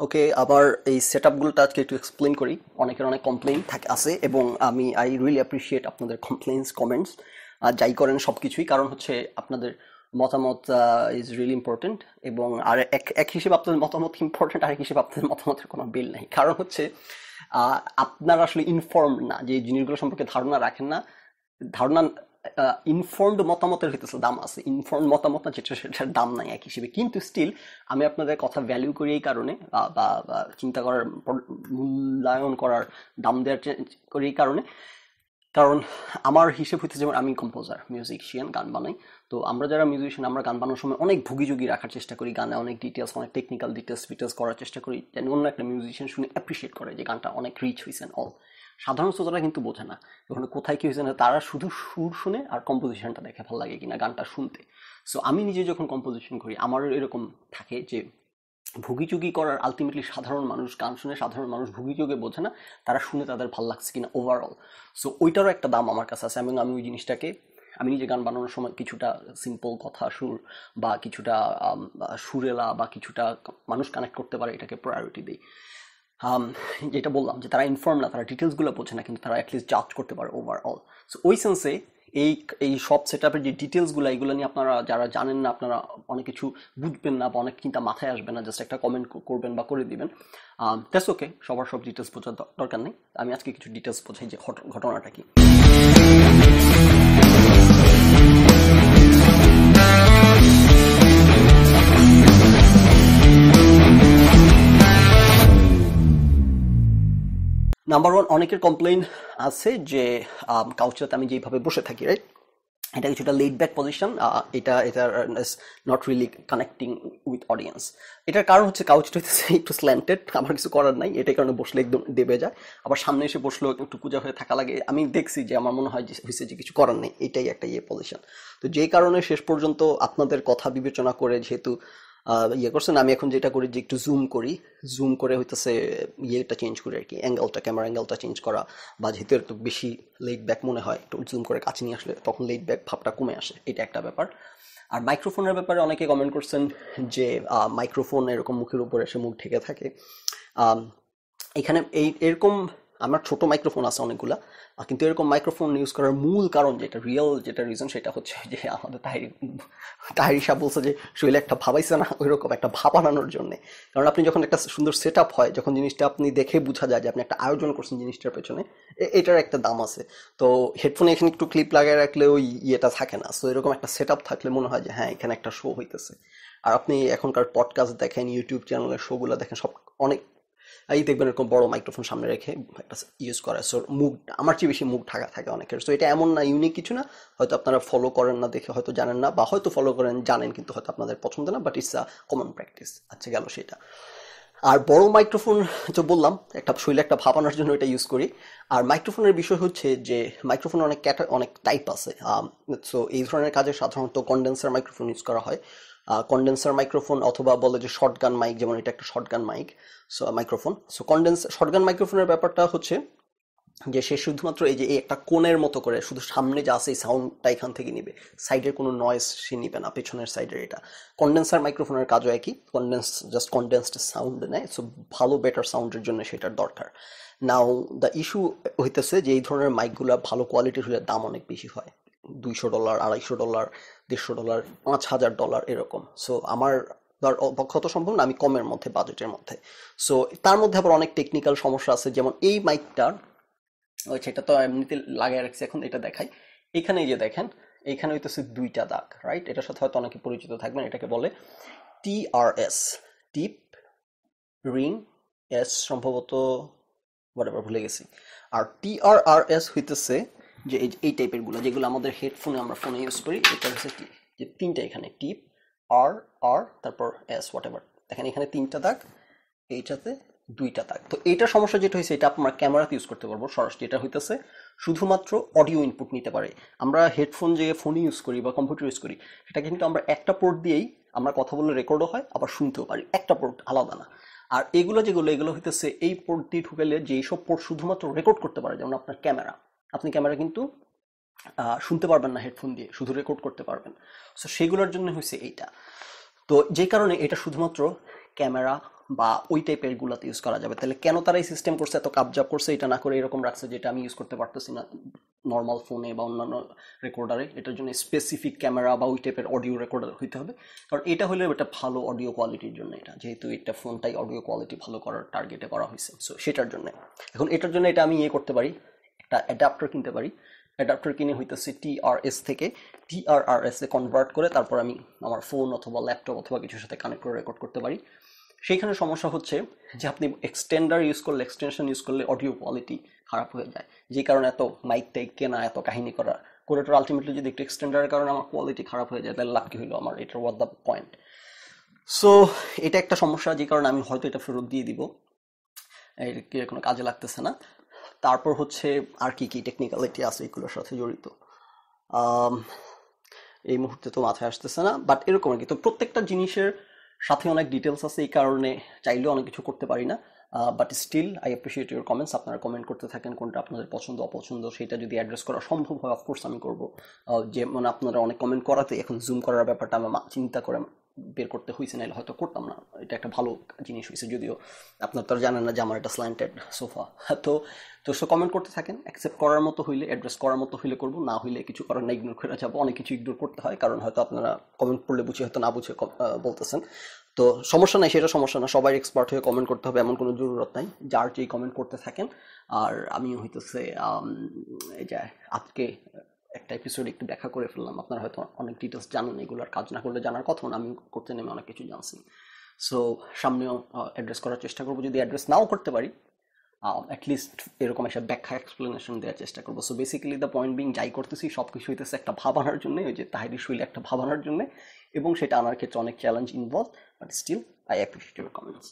ওকে আবার এই সেট আপগুলোটা আজকে একটু এক্সপ্লেন করি। অনেকের অনেক কমপ্লেন থাকে, আছে এবং আমি আই রিয়েলি অ্যাপ্রিসিয়েট আপনাদের কমপ্লেন্স কমেন্টস যাই করেন সব কিছুই কারণ হচ্ছে আপনাদের মতামত ইজ রিয়েলি ইম্পর্টেন্ট এবং আর এক এক হিসেবে আপনাদের মতামত ইম্পর্টেন্ট আরেক হিসেবে আপনাদের মতামতের কোনো বিল নাই। কারণ হচ্ছে আপনারা আসলে ইনফর্ম না যে জিনিসগুলো সম্পর্কে ধারণা রাখেন না। ধারণা ইনফর্মড মতামতের হইতেছে দাম আছে। ইনফর্ম মতামত না যেটা সেটার দাম নাই এক হিসেবে। কিন্তু স্টিল আমি আপনাদের কথা ভ্যালু করি এই কারণে, বা চিন্তা করার মূল্যায়ন করার দাম দেওয়ার করি এই কারণে। কারণ আমার হিসেব হইতে যেমন আমি কম্পোজার মিউজিশিয়ান গান বানাই। তো আমরা যারা মিউজিশিয়ান আমরা গান বানানোর সময় অনেক ভুগিযুগি রাখার চেষ্টা করি। গানে অনেক ডিটেলস অনেক টেকনিক্যাল ডিটেলস ডিটেলস করার চেষ্টা করি। যেন অন্য একটা মিউজিশিয়ান শুনে অ্যাপ্রিসিয়েট করে যে গানটা অনেক রিচ হয়েছে অল সাধারণ শ্রোতারা কিন্তু বোঝে না। ওখানে কোথায় কি হয়েছে না, তারা শুধু সুর শুনে আর কম্পোজিশনটা দেখে ভালো লাগে কিনা, গানটা শুনতে। সো আমি নিজে যখন কম্পোজিশন করি আমার এরকম থাকে যে, ভুগিচুগি করার আলটিমেটলি সাধারণ মানুষ, গান শুনে সাধারণ মানুষ ভুগিচুগে বোঝে না, তারা শুনে তাদের ভালো লাগছে কিনা ওভারঅল সো ওইটারও একটা দাম আমার কাছে আছে এবং আমি ওই জিনিসটাকে, আমি নিজে গান বানানোর সময় কিছুটা সিম্পল কথা, সুর বা কিছুটা সুরেলা বা কিছুটা মানুষ কানেক্ট করতে পারে, এটাকে প্রায়োরিটি দিই। যেটা বললাম যে তারা ইনফর্ম না, তারা ডিটেলসগুলো বোঝে না, কিন্তু তারা অ্যাটলিস্ট জাজ করতে পারে ওভারঅল সো ওই সেন্সে এই এই সব সেট আপের যে ডিটেলসগুলো এইগুলো নিয়ে আপনারা যারা জানেন না, আপনারা অনেক কিছু বুঝবেন না বা অনেক চিন্তা মাথায় আসবে না জাস্ট একটা কমেন্ট করবেন বা করে দিবেন। দ্যাটস ওকে সবার সব ডিটেলস বোঝার দরকার নেই। আমি আজকে কিছু ডিটেলস বোঝাই যে ঘটনাটা কি। নাম্বার ওয়ান অনেকের কমপ্লেন আছে যে কাউচাতে আমি যেভাবে বসে থাকি রাইট এটা কিছুটা লেট ব্যাক পজিশন এটা এটা not really connecting with audience এটার কারণ হচ্ছে কাউচটা হচ্ছে একটু স্ল্যান্টেড আমার কিছু করার নাই এটার কারণে বসলে একদম দেবে যায়। আবার সামনে এসে বসলেও একটু পূজা হয়ে থাকা লাগে, আমি দেখছি যে আমার মনে হয় যে হয়েছে যে কিছু করার নেই, এটাই একটা ইয়ে পজিশন তো যে কারণে শেষ পর্যন্ত আপনাদের কথা বিবেচনা করে, যেহেতু ইয়ে করছেন। আমি এখন যেটা করি যে একটু জুম করি। জুম করে হইতেছে ইয়েটা চেঞ্জ করি আর কি অ্যাঙ্গেলটা ক্যামেরা অ্যাঙ্গেলটা চেঞ্জ করা। বা যেহেতু একটু বেশি লেট ব্যাক মনে হয়, একটু জুম করে কাছে নিয়ে আসলে তখন লেট ব্যাক ভাবটা কমে আসে। এটা একটা ব্যাপার। আর মাইক্রোফোনের ব্যাপারে অনেকে কমেন্ট করছেন যে মাইক্রোফোন এরকম মুখের উপর এসে মুখ ঢেকে থাকে। এখানে এই, এরকম আমার ছোট মাইক্রোফোন আছে অনেকগুলা। কিন্তু এরকম মাইক্রোফোন ইউজ করার মূল কারণ যেটা রিয়েল যেটা রিজন সেটা হচ্ছে যে আমাদের তাহিরি তাহিরি সাহেব বলছে যে শরীরে একটা ভাবাইছে না, ওইরকম একটা ভাব আনানোর জন্য। কারণ আপনি যখন একটা সুন্দর সেট হয়, যখন জিনিসটা আপনি দেখে বোঝা যায় যে আপনি একটা আয়োজন করছেন জিনিসটার পেছনে এটার একটা দাম আছে। তো হেডফোনে এখানে একটু ক্লিপ লাগিয়ে রাখলে ওই ইয়েটা থাকে না। সো এরকম একটা সেট থাকলে মনে হয় যে হ্যাঁ এখানে একটা শো হইতেছে। আর আপনি এখনকার পডকাস্ট দেখেন ইউটিউব চ্যানেলের শোগুলো দেখেন, সব অনেক এই দেখবেন এরকম বড় মাইক্রোফোন সামনে রেখে একটা ইউজ করে। সো মুখ, আমার চেয়ে বেশি মুখ ঢাকা থাকে অনেকের। সো এটা এমন না ইউনিক কিছু না। হয়তো আপনারা ফলো করেন না দেখে হয়তো জানেন না, বা হয়তো ফলো করেন, জানেন কিন্তু হয়তো আপনাদের পছন্দ না but it's a common practice আচ্ছা গেল সেটা। আর বড় মাইক্রোফোন তো বললাম, একটা শৈলে একটা ভাবানোর জন্য এটা ইউজ করি। আর মাইক্রোফোনের বিষয় হচ্ছে যে মাইক্রোফোন অনেক ক্যাটা অনেক টাইপ আছে। সো এই ধরনের কাজে সাধারণত কন্ডেন্সার মাইক্রোফোন ইউজ করা হয়। কন্ডেন্সার মাইক্রোফোন অথবা বলে যে শর্টগান মাইক যেমন এটা একটা shotgun mic so microphone so condense shotgun মাইক্রোফোনের ব্যাপারটা হচ্ছে যে সে শুধুমাত্র এই যে, এই একটা কোণের মতো করে শুধু সামনে যা আছে এই সাউন্ডটা এখান থেকে নিবে। সাইডের কোনো নয়েজ সে নিবে না, পেছনের সাইডের এটা। কন্ডেন্সার মাইক্রোফোনের কাজও একই কন্ডেন্স জাস্ট কন্ডেন্সড সাউন্ড নেয় সো ভালো বেটার সাউন্ডের জন্য সেটার দরকার। নাও দ্য ইস্যু হইতেছে যে, এই ধরনের মাইকগুলো ভালো কোয়ালিটির হলে দাম অনেক বেশি হয়। দুইশো ডলার, আড়াইশো ডলার, দেড়শো ডলার, পাঁচ হাজার ডলার এরকম। সো আমার ধর সম্ভব না, আমি কমের মধ্যে, বাজেটের মধ্যে। সো তার মধ্যে আবার অনেক টেকনিক্যাল সমস্যা আছে, যেমন এই মাইকটার ওই সেটা তো এমনিতে লাগিয়ে রাখছি, এখন এটা দেখাই। এখানে যে দেখেন, এখানে হইতেছে দুইটা দাগ রাইট এটার সাথে হয়তো অনেকে পরিচিত থাকবেন, এটাকে বলে টিআরএস টিপ, রিং এস সম্ভবত, whatever, ভুলে গেছি। আর টিআরআরএস হইতেছে যে এই এই টাইপেরগুলো, যেগুলো আমাদের হেডফোনে আমরা ফোনে ইউজ করি, এটা হচ্ছে টি যে তিনটা এখানে, টিপ, আর আর, তারপর এস হোয়াট এভার দেখেন এখানে তিনটা দাগ, এইটাতে দুইটা দাগ। তো এইটা সমস্যা যেটা হয়েছে, এটা আমরা ক্যামেরাতে ইউজ করতে পারব। সরাসরি এটা হইতেছে, শুধুমাত্র অডিও ইনপুট নিতে পারে। আমরা হেডফোন যে ফোনে ইউজ করি বা কম্পিউটার ইউজ করি, সেটা কিন্তু আমরা একটা পোর্ট দিয়েই আমরা কথা বলে রেকর্ডও হয়, আবার শুনতেও পারি। একটা পোর্ট আলাদা না। আর এগুলো যেগুলো, এগুলো হইতেছে, এই পোর্ট দিয়ে ঢুকাইলে যেই সব পোর্ট শুধুমাত্র রেকর্ড করতে পারে, যেমন আপনার ক্যামেরা। আপনি ক্যামেরা কিন্তু শুনতে পারবেন না হেডফোন দিয়ে, শুধু রেকর্ড করতে পারবেন। সো সেগুলোর জন্য হয়েছে এইটা। তো, যে কারণে এটা শুধুমাত্র ক্যামেরা বা ওই টাইপের গুলাতে ইউজ করা যাবে। তাহলে কেন তারা এই সিস্টেম করছে, এত কাবজাব করছে, এটা না করে এরকম রাখছে যেটা আমি ইউজ করতে পারতেছি না নর্মাল ফোনে বা অন্যান্য রেকর্ডারে এটার জন্য স্পেসিফিক ক্যামেরা বা ওই টাইপের অডিও রেকর্ডার হইতে হবে। কারণ এটা হলে একটা ভালো অডিও কোয়ালিটির জন্য এটা। যেহেতু এটা ফোনটাই অডিও কোয়ালিটি ভালো করার টার্গেটে করা হয়েছে সো সেটার জন্য। এখন এটার জন্য এটা আমি ইয়ে করতে পারি। একটা অ্যাডাপ্টার কিনতে পারি। অ্যাডাপ্টার কিনে হইতেছে টিআরএস থেকে। টিআরআরএস কনভার্ট করে তারপর আমি আমার ফোন অথবা ল্যাপটপ অথবা কিছুর সাথে কানেক্ট করে রেকর্ড করতে পারি। সেইখানে সমস্যা হচ্ছে যে আপনি এক্সটেন্ডার ইউজ করলে এক্সটেনশন ইউজ করলে অডিও কোয়ালিটি খারাপ হয়ে যায়। যে কারণে এত মাইক টাইক কেনা, এত কাহিনী করা। করে তো আলটিমেটলি যদি একটু এক্সটেন্ডারের কারণে আমার কোয়ালিটি খারাপ হয়ে যায় তাহলে লাভ কি হলো আমার এটার ওয়াট দ্য পয়েন্ট সো এটা একটা সমস্যা, যে কারণে আমি হয়তো এটা ফেরত দিয়ে দিব। এটা কোনো কাজে লাগতেছে না। তারপর হচ্ছে আর কি কি টেকনিক্যালিটি আছে এগুলোর সাথে জড়িত। এই মুহূর্তে তো মাথায় আসতেছে না বাট এরকম আর কি। তো প্রত্যেকটা জিনিসের সাথে অনেক ডিটেলস আছে এই কারণে চাইলেও অনেক কিছু করতে পারি না। But still I appreciate your comments আপনারা কমেন্ট করতে থাকেন কোনটা আপনাদের পছন্দ অপছন্দ সেটা যদি অ্যাড্রেস করা সম্ভব হয় অফকোর্স আমি করব। আহ, যে মানে আপনারা অনেক কমেন্ট করাতে এখন জুম করার ব্যাপারটা আমার চিন্তা করে বের করতে হয়েছে নাহলে হয়তো করতাম না। এটা একটা ভালো জিনিস হয়েছে যদিও। আপনার তো জানেন না যে আমার একটা স্ল্যান্টেড সোফা তো তো সো কমেন্ট করতে থাকেন অ্যাকসেপ্ট করার মতো হইলে অ্যাড্রেস করার মতো হইলে করব না হইলে কিছু করার না ইগনোর করে যাব। অনেক কিছু ইগনোর করতে হয় কারণ হয়তো আপনারা কমেন্ট করলে বুঝে হয়তো না বুঝে বলতেছেন। তো সমস্যা নাই সেটা সমস্যা না সবাই এক্সপার্ট হয়ে কমেন্ট করতে হবে এমন কোনো জরুরত নাই। যার যেই কমেন্ট করতে থাকেন আর আমি হইতেছে আম, এই যে আজকে একটা এপিসোড একটু ব্যাখ্যা করে ফেললাম। আপনারা হয়তো অনেক ডিটেলস জানেন, এগুলোর কাজ না করলে জানার কথা না, আমি করতে নেমে অনেক কিছু জানছি। সো সামনেও অ্যাড্রেস করার চেষ্টা করব। যদি অ্যাড্রেস নাও করতে পারি অ্যাটলিস্ট এরকম একটা ব্যাখ্যা এক্সপ্লেনেশন দেওয়ার চেষ্টা করব। So basically the point being যাই করতেছি সব কিছু হইতেছে একটা ভাব আনার জন্য, ওই যে তাহিরি শৈলী একটা ভাব আনার জন্য, এবং সেটা আনার ক্ষেত্রে অনেক challenge involve but still I appreciate your comments